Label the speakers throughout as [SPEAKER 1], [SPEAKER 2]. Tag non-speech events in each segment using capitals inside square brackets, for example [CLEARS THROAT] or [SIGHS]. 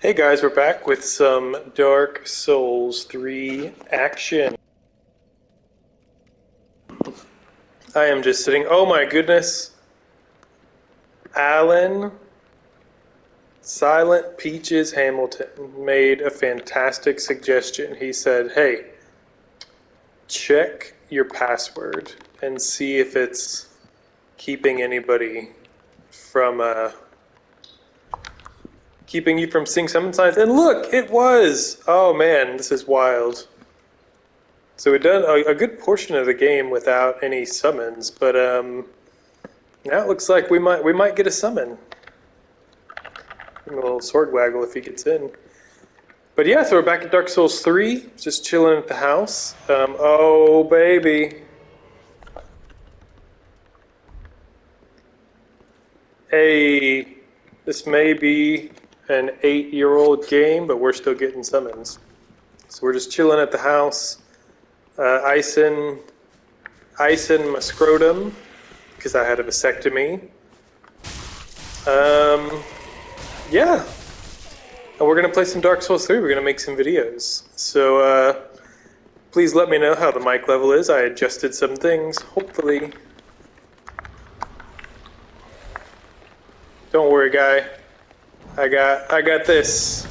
[SPEAKER 1] Hey guys, we're back with some Dark Souls 3 action. I am just sitting. Oh my goodness. Alan Silent Peaches Hamilton made a fantastic suggestion. He said, Hey, check your password and see if it's keeping anybody from uh, keeping you from seeing summon signs. And look, it was. Oh man, this is wild. So we've done a, a good portion of the game without any summons, but um, now it looks like we might we might get a summon. A little sword waggle if he gets in. But yeah, so we're back at Dark Souls 3, just chilling at the house. Um, oh, baby. Hey, this may be an eight year old game, but we're still getting summons. So we're just chilling at the house, uh, icing, icing my scrotum because I had a vasectomy. Um, yeah. And we're going to play some Dark Souls 3. We're going to make some videos. So uh, please let me know how the mic level is. I adjusted some things. Hopefully. Don't worry, guy. I got I got this.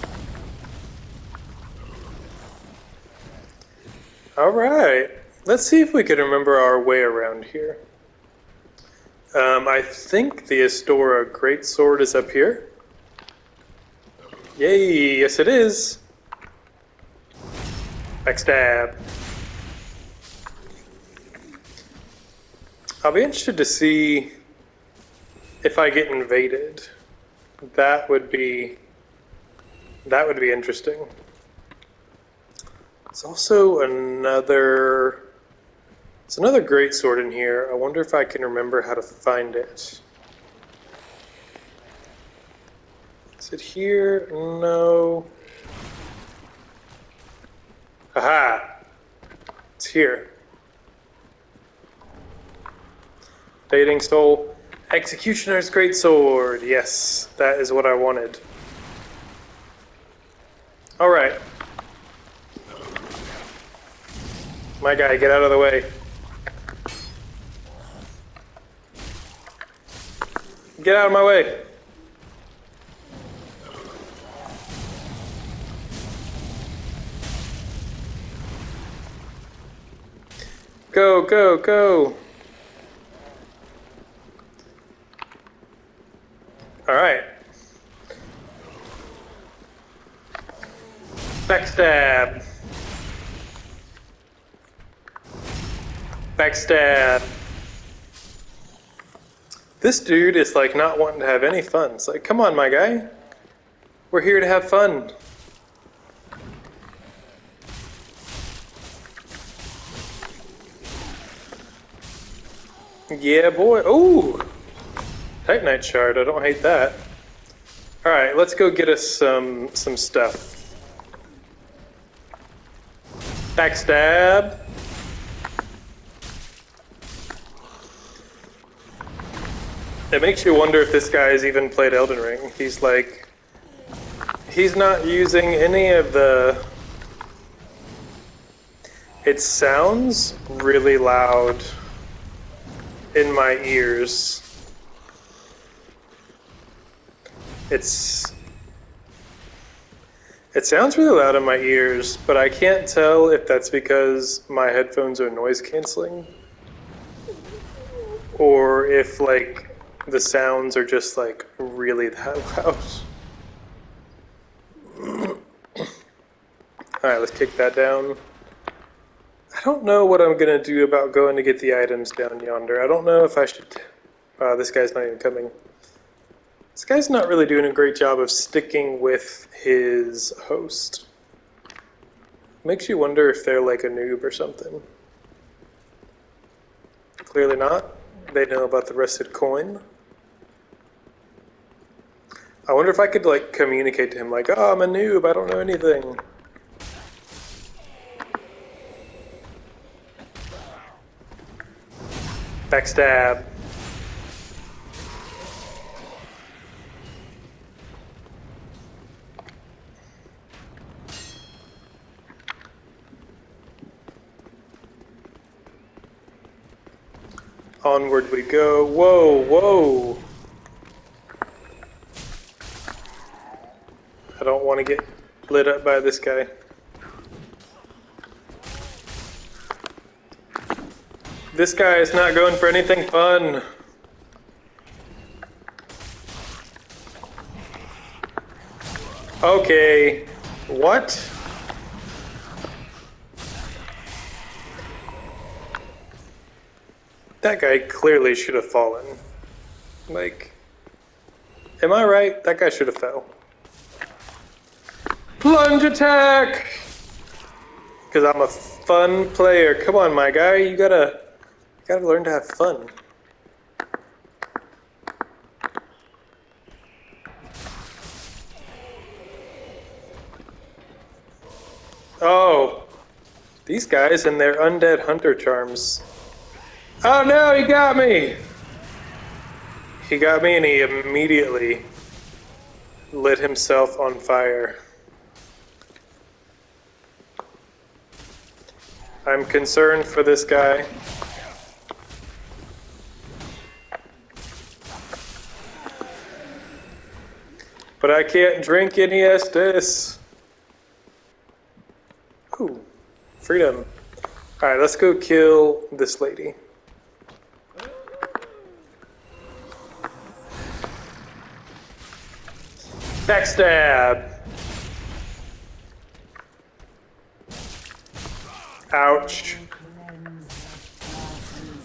[SPEAKER 1] All right. Let's see if we can remember our way around here. Um, I think the Astora Greatsword is up here. Yay, yes it is. Backstab. I'll be interested to see if I get invaded. That would be that would be interesting. It's also another it's another great sword in here. I wonder if I can remember how to find it. Is it here? No. Aha! It's here. Fading Soul. Executioner's Great Sword. Yes, that is what I wanted. Alright. My guy, get out of the way. Get out of my way. Go, go, go. All right. Backstab. Backstab. This dude is like not wanting to have any fun. It's like, come on, my guy. We're here to have fun. Yeah, boy. Ooh. Titanite shard, I don't hate that. Alright, let's go get us some some stuff. Backstab. It makes you wonder if this guy's even played Elden Ring. He's like he's not using any of the it sounds really loud in my ears. It's it sounds really loud in my ears, but I can't tell if that's because my headphones are noise canceling or if like the sounds are just like really that [LAUGHS] loud. [COUGHS] Alright, let's kick that down. I don't know what I'm gonna do about going to get the items down yonder. I don't know if I should... Uh, this guy's not even coming. This guy's not really doing a great job of sticking with his host. Makes you wonder if they're like a noob or something. Clearly not. They know about the rusted coin. I wonder if I could like communicate to him like, oh, I'm a noob, I don't know anything. Backstab. Onward we go. Whoa, whoa. I don't want to get lit up by this guy. This guy is not going for anything fun. Okay. What? That guy clearly should have fallen. Like, am I right? That guy should have fell. Plunge attack! Because I'm a fun player. Come on, my guy. You gotta, you gotta learn to have fun. Oh, these guys and their undead hunter charms. Oh no, he got me! He got me and he immediately lit himself on fire. I'm concerned for this guy. But I can't drink any Estus. Ooh, freedom. Alright, let's go kill this lady. Backstab! Ouch.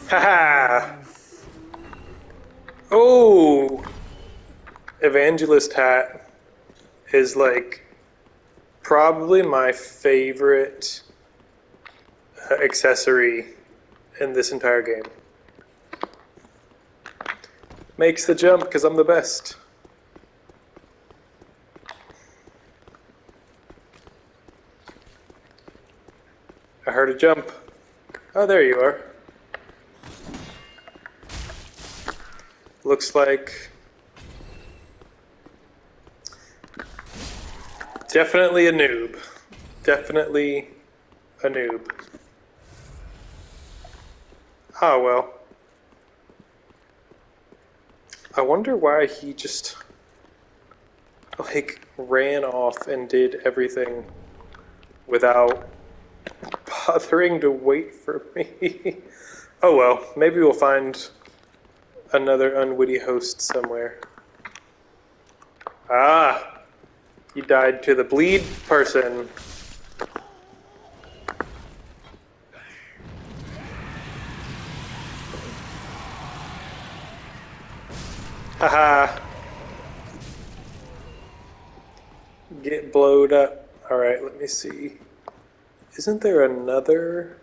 [SPEAKER 1] Haha! oh! Evangelist hat is like probably my favorite uh, accessory in this entire game. Makes the jump because I'm the best. I heard a jump. Oh, there you are. Looks like... Definitely a noob. Definitely a noob. Oh, well. I wonder why he just, like, ran off and did everything without bothering to wait for me. [LAUGHS] oh well, maybe we'll find another unwitty host somewhere. Ah, you died to the bleed person. Haha. Get blowed up. Alright, let me see. Isn't there another?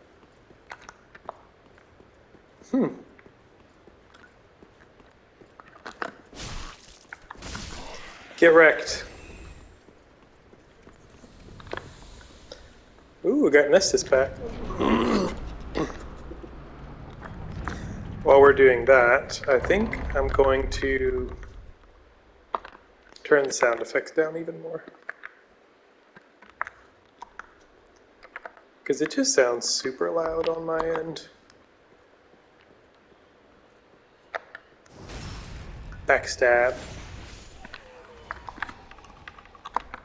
[SPEAKER 1] Hmm. Get wrecked. Ooh, we got Nestus back. [CLEARS THROAT] While we're doing that, I think I'm going to turn the sound effects down even more. Because it just sounds super loud on my end. Backstab.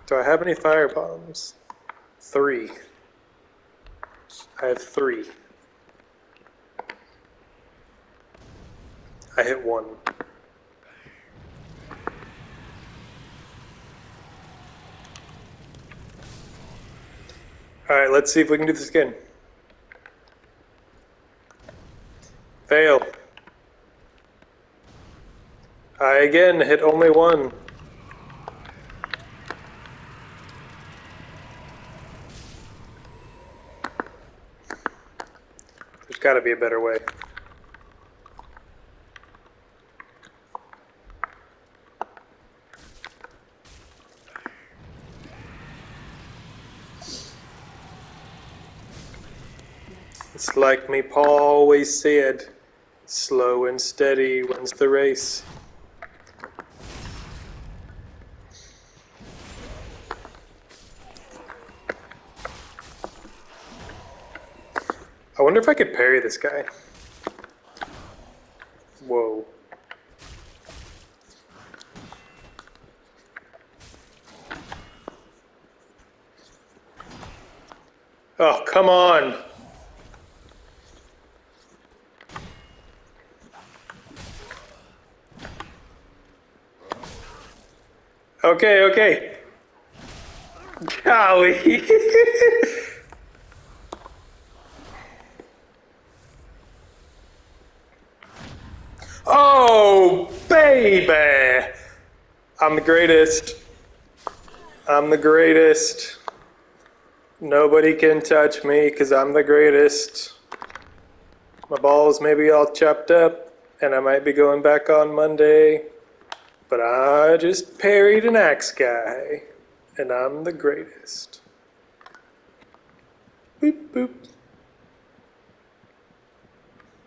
[SPEAKER 1] Do I have any fire bombs? Three. I have three. I hit one. Alright, let's see if we can do this again. Fail. I again hit only one. There's got to be a better way. It's like me pa always said, slow and steady wins the race. I wonder if I could parry this guy. Whoa. Oh, come on. Okay, okay. Golly. [LAUGHS] oh, baby. I'm the greatest. I'm the greatest. Nobody can touch me because I'm the greatest. My balls may be all chopped up, and I might be going back on Monday, but I just parried an axe guy, and I'm the greatest. Boop, boop.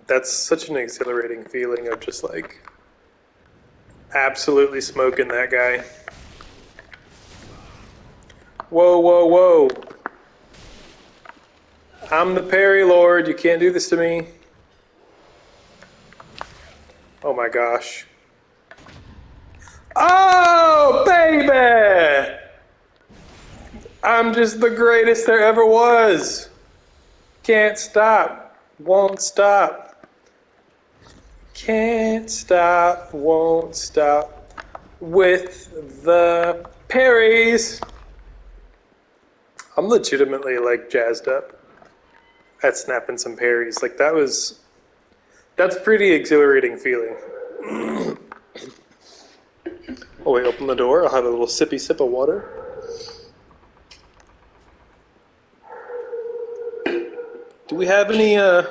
[SPEAKER 1] That's such an exhilarating feeling of just like absolutely smoking that guy. Whoa, whoa, whoa. I'm the parry lord. You can't do this to me. Oh my gosh. Oh, baby! I'm just the greatest there ever was. Can't stop. Won't stop. Can't stop. Won't stop. With the parries. I'm legitimately like jazzed up at snapping some parries. Like that was that's pretty exhilarating feeling. [CLEARS THROAT] oh wait, open the door. I'll have a little sippy sip of water. Do we have any uh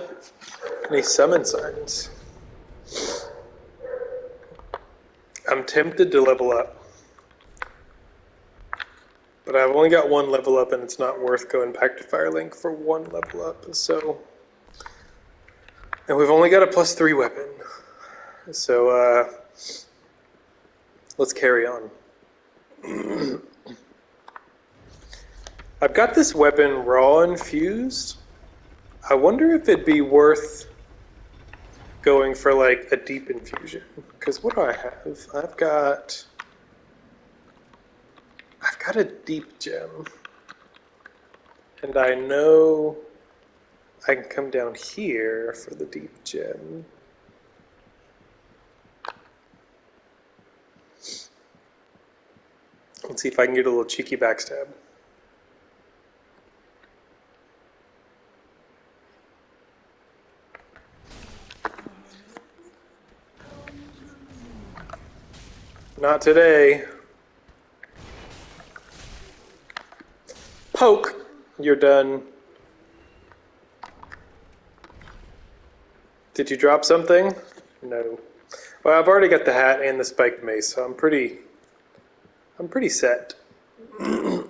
[SPEAKER 1] any summon signs? I'm tempted to level up. But I've only got one level up and it's not worth going back to Firelink for one level up, so... And we've only got a plus three weapon. So, uh... Let's carry on. I've got this weapon raw infused. I wonder if it'd be worth going for like a deep infusion. Because what do I have? I've got I've got a deep gem. And I know I can come down here for the deep gem. Let's see if I can get a little cheeky backstab. Not today. Poke, you're done. Did you drop something? No. Well, I've already got the hat and the spiked mace, so I'm pretty, I'm pretty set. All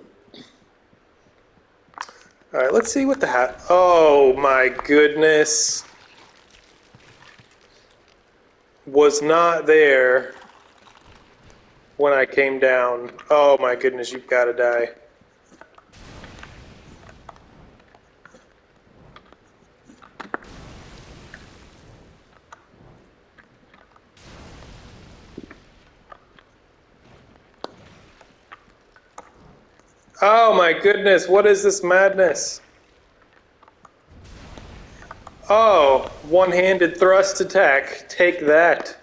[SPEAKER 1] right, let's see what the hat. Oh my goodness. Was not there when I came down. Oh my goodness, you've got to die. Oh my goodness, what is this madness? Oh, one-handed thrust attack. Take that.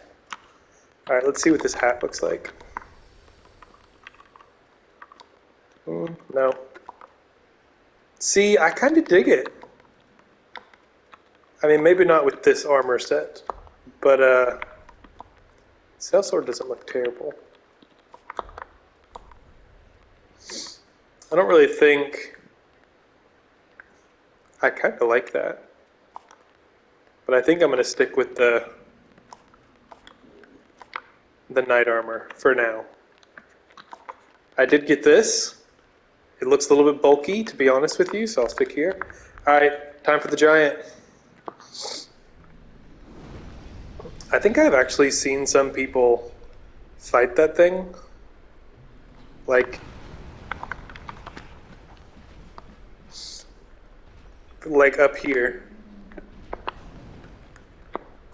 [SPEAKER 1] All right, let's see what this hat looks like. Mm, no. See, I kind of dig it. I mean, maybe not with this armor set, but uh, Sellsword doesn't look terrible. I don't really think I kind of like that. But I think I'm going to stick with the the knight armor for now. I did get this. It looks a little bit bulky, to be honest with you, so I'll stick here. All right, time for the giant. I think I've actually seen some people fight that thing. Like, like up here.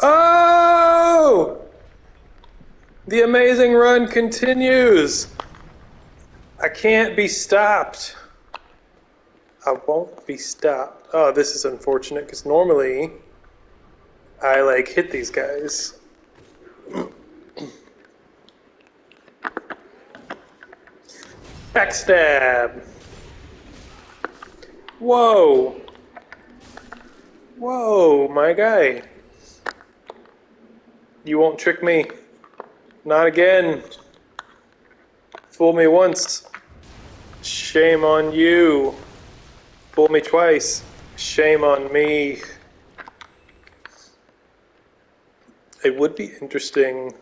[SPEAKER 1] Oh! The amazing run continues. I can't be stopped. I won't be stopped. Oh, this is unfortunate because normally I like hit these guys. Backstab. Whoa. Whoa, my guy. You won't trick me. Not again. Fool me once. Shame on you. Fool me twice. Shame on me. It would be interesting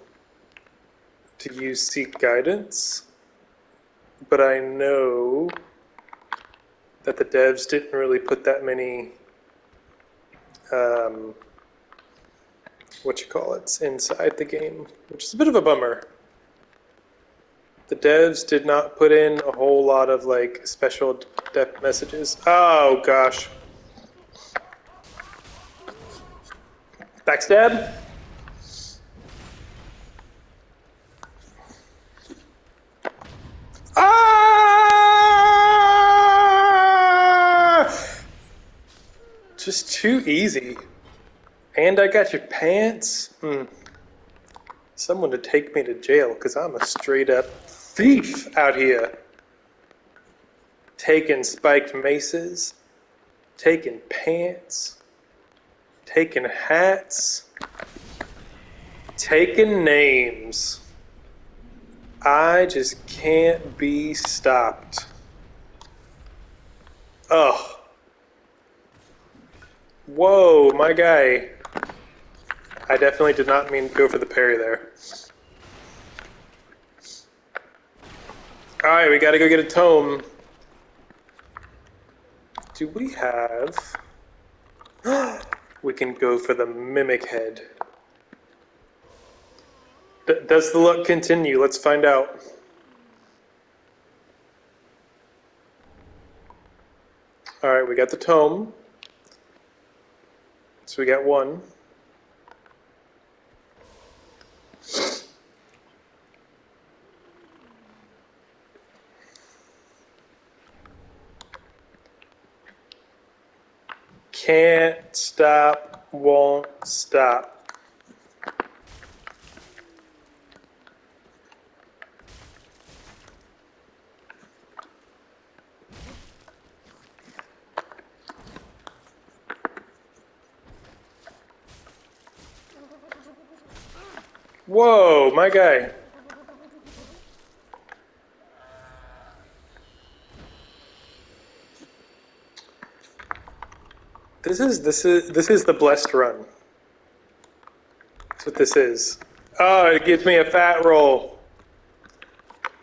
[SPEAKER 1] to use seek guidance, but I know that the devs didn't really put that many um, what you call it inside the game, which is a bit of a bummer. The devs did not put in a whole lot of like special depth messages. Oh gosh. Backstab? Just too easy. And I got your pants? Hmm. Someone to take me to jail because I'm a straight up thief out here. Taking spiked maces, taking pants, taking hats, taking names. I just can't be stopped. Oh. Whoa, my guy. I definitely did not mean to go for the parry there. Alright, we gotta go get a tome. Do we have... [GASPS] we can go for the mimic head. D does the luck continue? Let's find out. Alright, we got the tome. So we got one. Can't stop, won't stop. Guy. This is this is this is the blessed run. That's what this is. Oh, it gives me a fat roll.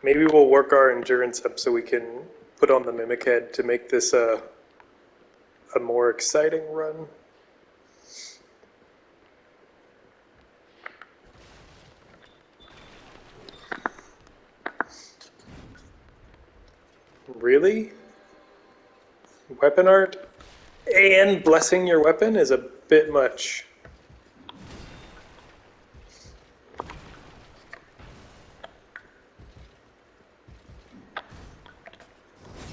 [SPEAKER 1] Maybe we'll work our endurance up so we can put on the mimic head to make this a a more exciting run. Really? Weapon art? And blessing your weapon is a bit much.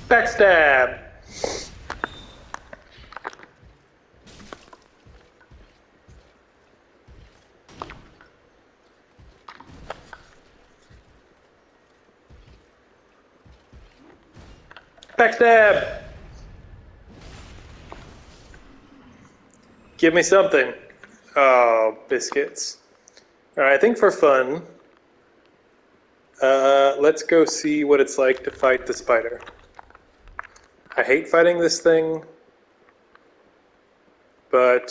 [SPEAKER 1] Backstab! Backstab! Give me something. Oh, biscuits. All right, I think for fun, uh, let's go see what it's like to fight the spider. I hate fighting this thing, but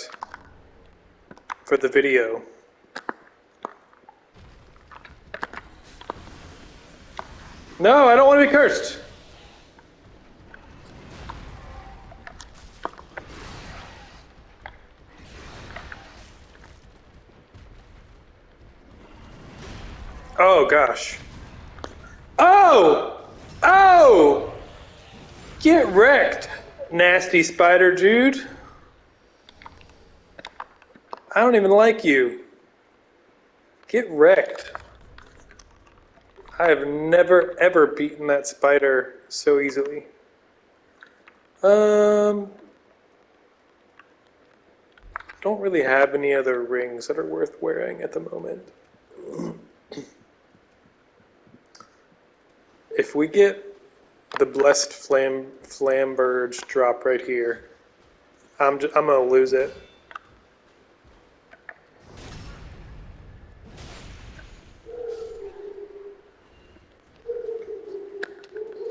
[SPEAKER 1] for the video. No, I don't want to be cursed. Oh gosh. Oh! Oh! Get wrecked, nasty spider dude. I don't even like you. Get wrecked. I have never ever beaten that spider so easily. Um, don't really have any other rings that are worth wearing at the moment. [CLEARS THROAT] if we get the blessed flam flamberge drop right here, I'm just, I'm gonna lose it.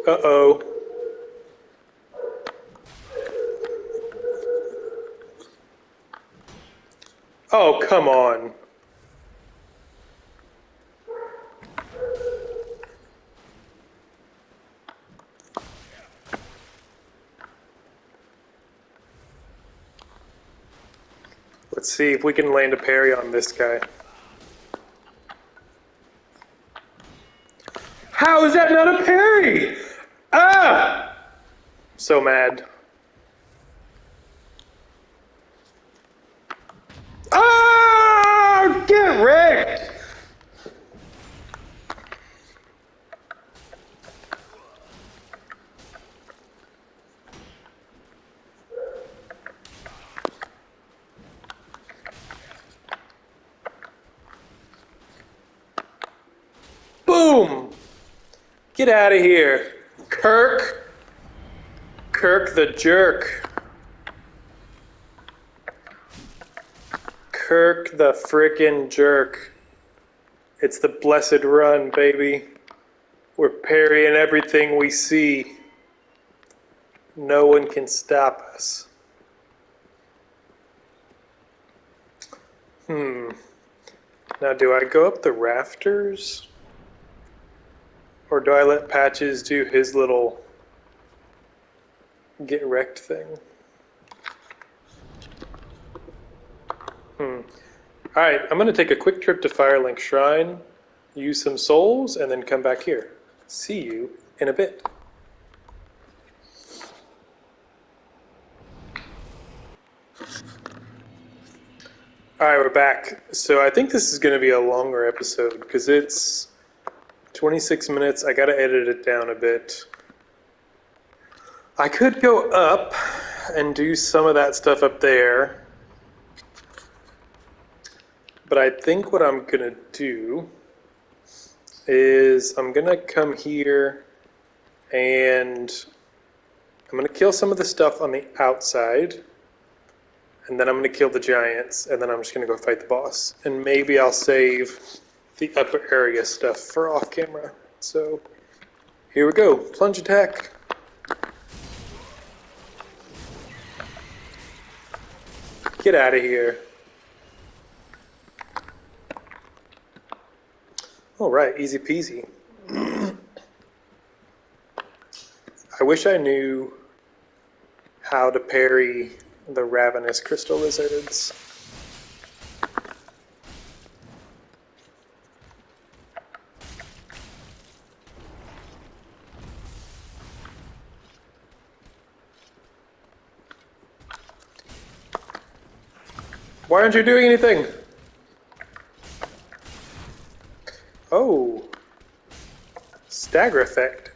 [SPEAKER 1] Uh oh. Oh, come on. Let's see if we can land a parry on this guy. How is that not a parry? Ah! So mad. Ah! Get wrecked! Boom! Get out of here. Kirk. Kirk the jerk. Kirk the frickin' jerk. It's the blessed run, baby. We're parrying everything we see. No one can stop us. Hmm. Now, do I go up the rafters? Or do I let Patches do his little get wrecked thing? Hmm. Alright, I'm going to take a quick trip to Firelink Shrine, use some souls, and then come back here. See you in a bit. Alright, we're back. So I think this is going to be a longer episode because it's 26 minutes. I got to edit it down a bit. I could go up and do some of that stuff up there. But I think what I'm going to do is I'm going to come here and I'm going to kill some of the stuff on the outside. And then I'm going to kill the giants. And then I'm just going to go fight the boss. And maybe I'll save the upper area stuff for off camera. So here we go. Plunge attack. Get out of here. All right, easy peasy. [CLEARS THROAT] I wish I knew how to parry the ravenous crystal lizards. Why aren't you doing anything? Oh. Stagger effect.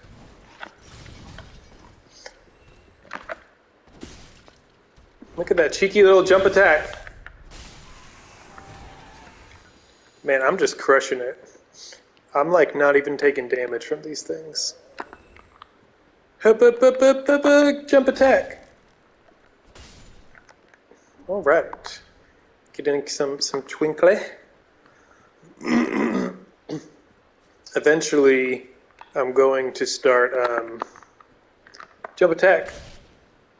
[SPEAKER 1] Look at that cheeky little jump attack. Man, I'm just crushing it. I'm like not even taking damage from these things. Jump attack. All right. Getting some, some twinkly. Eventually, I'm going to start um, jump attack.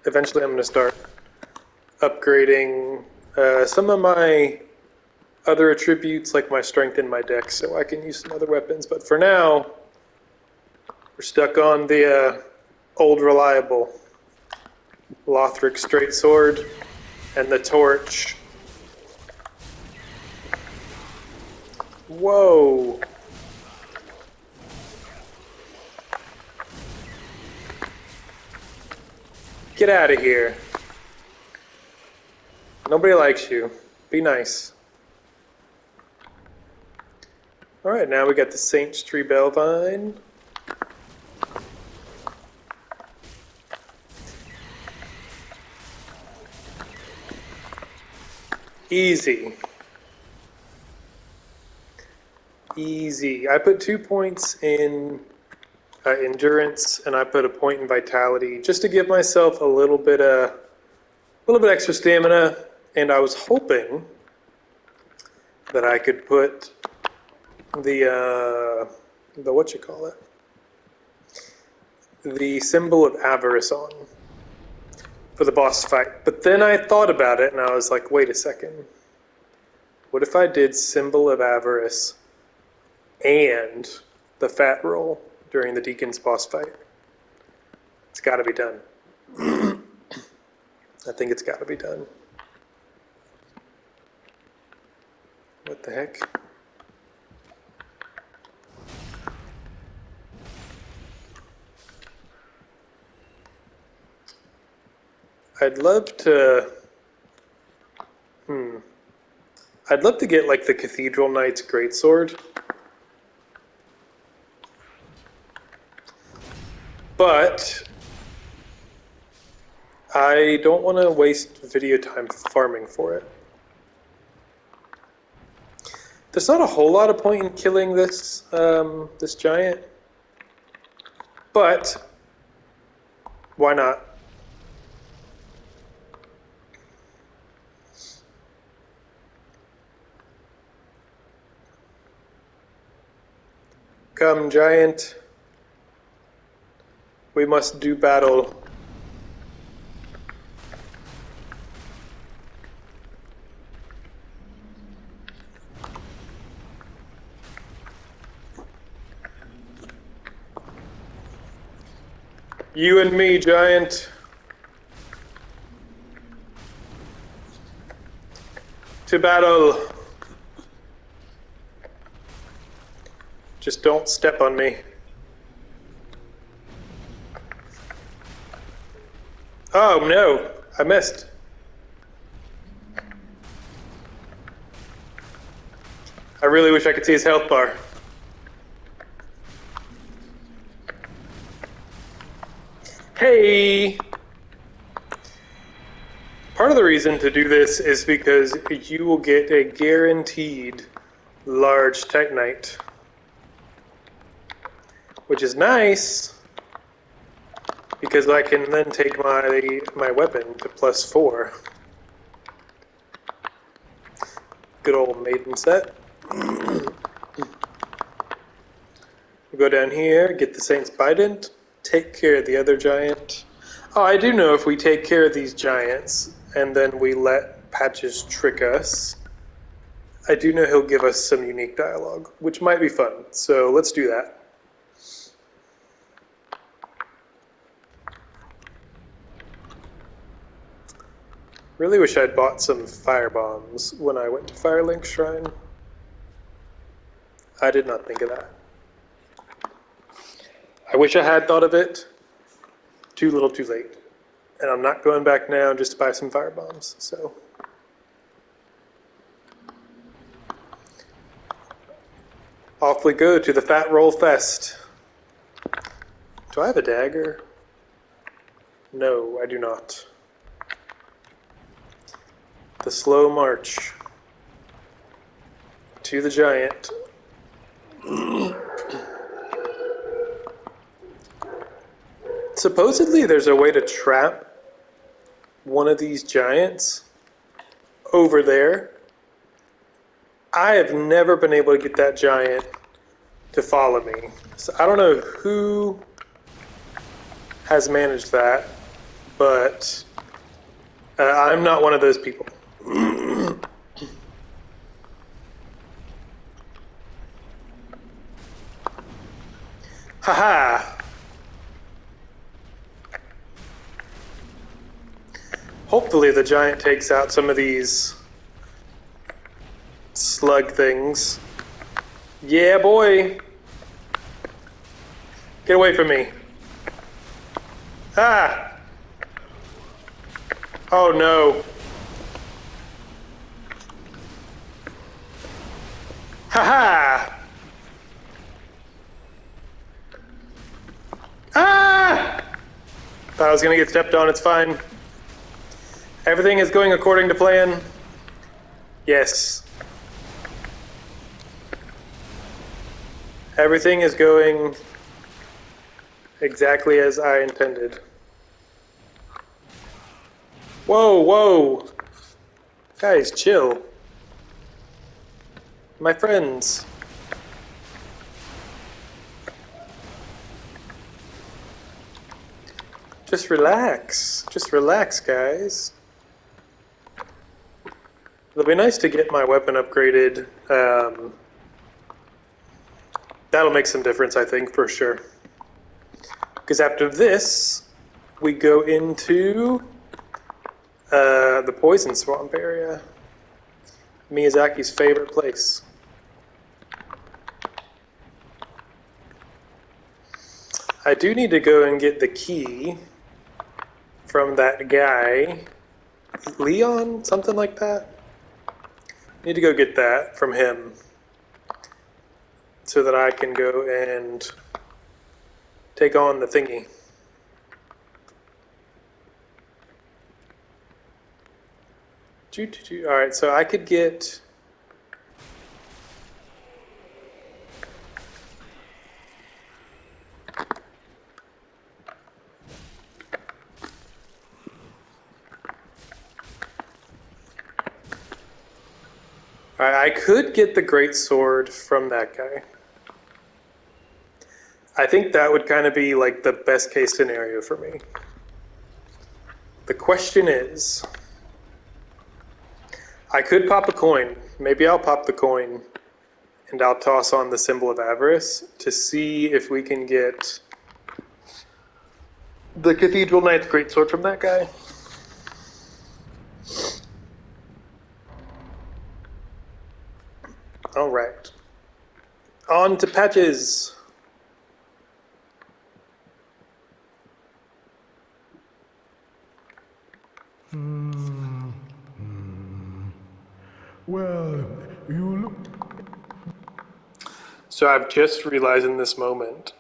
[SPEAKER 1] Eventually, I'm going to start upgrading uh, some of my other attributes, like my strength and my dex, so I can use some other weapons. But for now, we're stuck on the uh, old reliable Lothric straight sword and the torch. Whoa. Get out of here. Nobody likes you. Be nice. All right, now we got the Saint Tree Bellvine. Easy. Easy. I put two points in uh, endurance, and I put a point in vitality just to give myself a little bit of, a little bit extra stamina. And I was hoping that I could put the uh, the what you call it, the symbol of avarice on for the boss fight. But then I thought about it, and I was like, wait a second. What if I did symbol of avarice and the fat roll during the Deacon's boss fight? It's got to be done. [CLEARS THROAT] I think it's got to be done. What the heck? I'd love to. Hmm. I'd love to get like the Cathedral Knight's Greatsword. But I don't want to waste video time farming for it. There's not a whole lot of point in killing this um, this giant, but why not? Come, giant. We must do battle. You and me, giant. To battle. Just don't step on me. Oh no, I missed. I really wish I could see his health bar. Hey! Part of the reason to do this is because you will get a guaranteed large Titanite. which is nice because I can then take my my weapon to plus four. Good old maiden set. [CLEARS THROAT] go down here, get the Saint's Bident, take care of the other giant. Oh, I do know if we take care of these giants and then we let Patches trick us, I do know he'll give us some unique dialogue, which might be fun. So let's do that. Really wish I'd bought some fire bombs when I went to Firelink Shrine. I did not think of that. I wish I had thought of it. Too little, too late. And I'm not going back now just to buy some fire bombs, so. Off we go to the Fat Roll Fest. Do I have a dagger? No, I do not the slow march to the giant. Supposedly, there's a way to trap one of these giants over there. I have never been able to get that giant to follow me. So I don't know who has managed that, but uh, I'm not one of those people. Haha! Hopefully the giant takes out some of these slug things. Yeah, boy! Get away from me. Ah! Oh no. Haha! Thought I was gonna get stepped on, it's fine. Everything is going according to plan. Yes. Everything is going exactly as I intended. Whoa, whoa! Guys, chill. My friends. Just relax. Just relax, guys. It'll be nice to get my weapon upgraded. Um, that'll make some difference, I think, for sure. Because after this, we go into uh, the poison swamp area. Miyazaki's favorite place. I do need to go and get the key from that guy. Leon? Something like that? Need to go get that from him so that I can go and take on the thingy. All right, so I could get. I could get the great sword from that guy. I think that would kind of be like the best case scenario for me. The question is. I could pop a coin. Maybe I'll pop the coin and I'll toss on the symbol of avarice to see if we can get the Cathedral Knight's Greatsword from that guy. All right. On to patches. Hmm. Hmm.
[SPEAKER 2] Well, you look.
[SPEAKER 1] So I've just realized in this moment,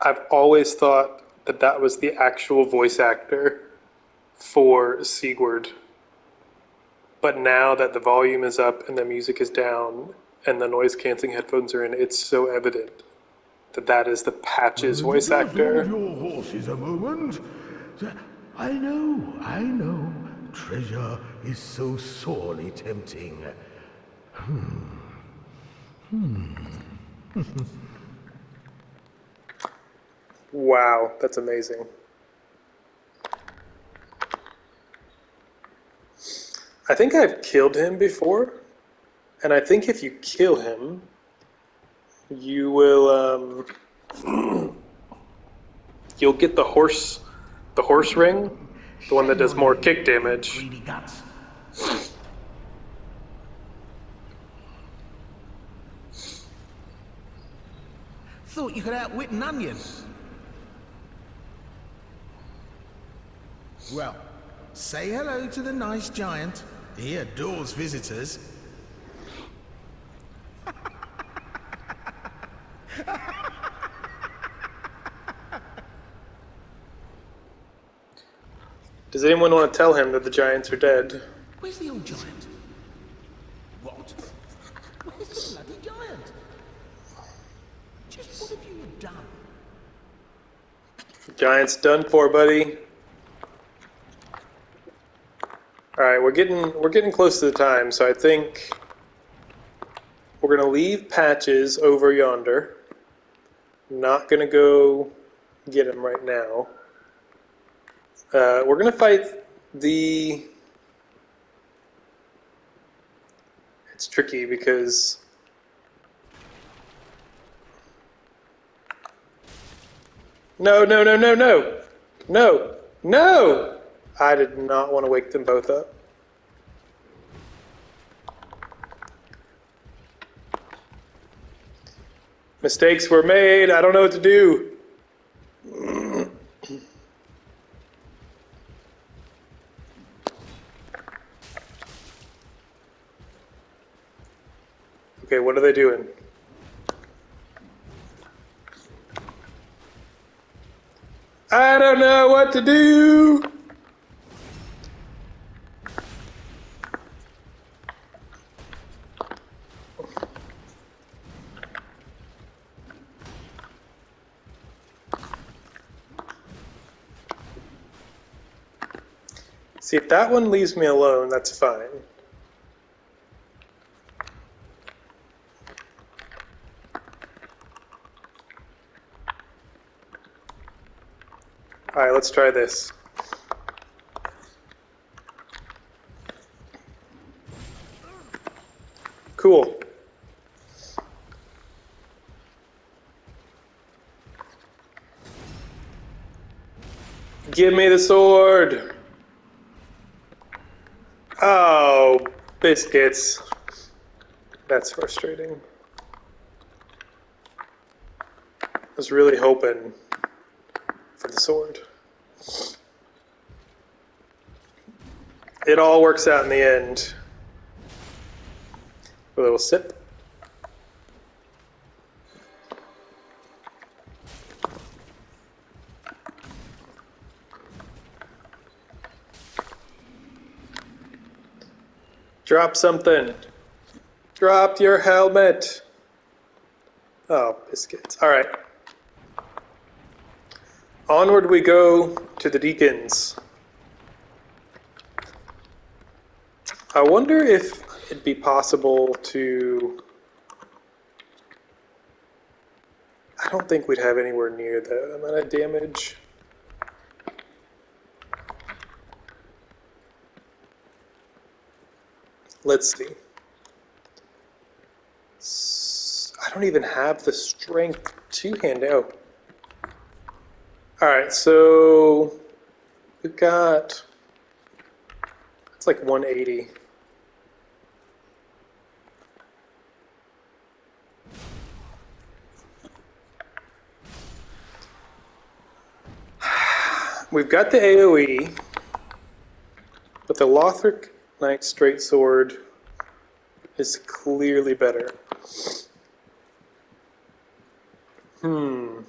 [SPEAKER 1] I've always thought that that was the actual voice actor for Siegward. But now that the volume is up and the music is down and the noise canceling headphones are in, it's so evident that that is the Patches voice
[SPEAKER 2] Hold
[SPEAKER 1] actor.
[SPEAKER 2] your horses a moment. I know, I know. Treasure is so sorely tempting. Hmm. Hmm. [LAUGHS]
[SPEAKER 1] Wow, that's amazing. I think I've killed him before, and I think if you kill him, you will um, [CLEARS THROAT] you'll get the horse the horse ring, the one that does more kick damage.
[SPEAKER 3] Thought you could outwit an onion. Well, say hello to the nice giant. He adores visitors.
[SPEAKER 1] Does anyone want to tell him that the giants are dead?
[SPEAKER 3] Where's the old giant? What? Where's the bloody giant? Just what have you done?
[SPEAKER 1] Giants done for, buddy. All right, we're getting we're getting close to the time, so I think we're gonna leave patches over yonder. Not gonna go get him right now. Uh, we're gonna fight the. It's tricky because No, no, no, no, no. No. No. I did not want to wake them both up. Mistakes were made. I don't know what to do. Okay, what are they doing? I don't know what to do. See, if that one leaves me alone, that's fine. Let's try this. Cool. Give me the sword. Oh, biscuits. That's frustrating. I was really hoping for the sword. It all works out in the end. A little sip. Drop something. Drop your helmet. Oh, biscuits. All right. Onward we go to the deacons. I wonder if it'd be possible to. I don't think we'd have anywhere near that amount of damage. Let's see. I don't even have the strength to hand out. All right, so we've got it's like 180. [SIGHS] We've got the AoE, but the Lothric Knight Straight Sword is clearly better. Hmm.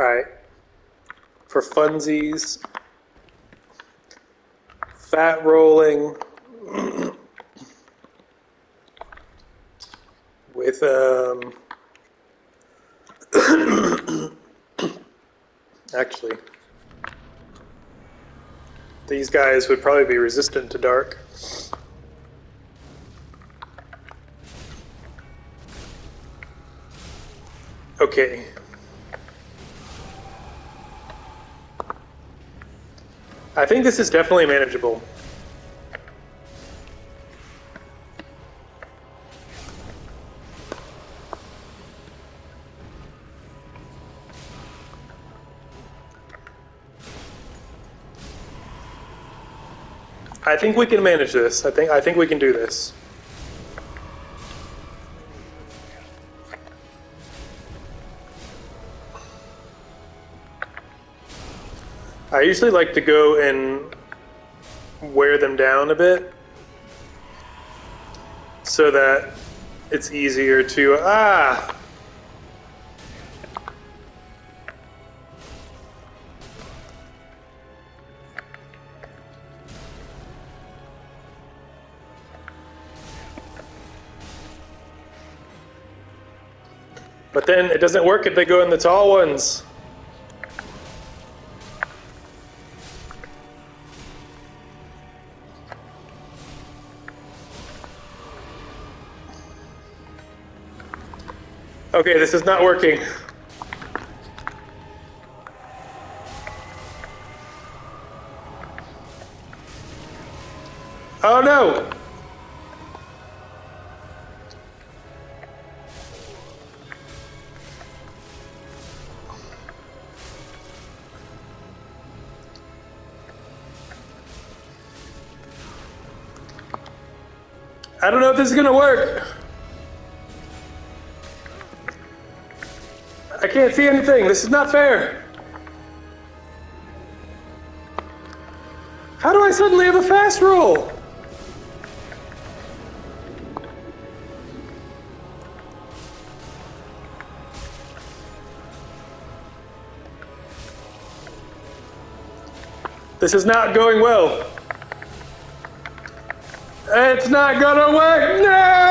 [SPEAKER 1] Alright. For funsies, fat rolling with um [COUGHS] actually these guys would probably be resistant to dark. Okay. I think this is definitely manageable. I think we can manage this. I think I think we can do this. I usually like to go and wear them down a bit so that it's easier to ah But then it doesn't work if they go in the tall ones. Okay, this is not working. Oh no! I don't know if this is gonna work. can't see anything. This is not fair. How do I suddenly have a fast roll? This is not going well. It's not gonna work! No!